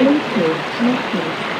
真苦真苦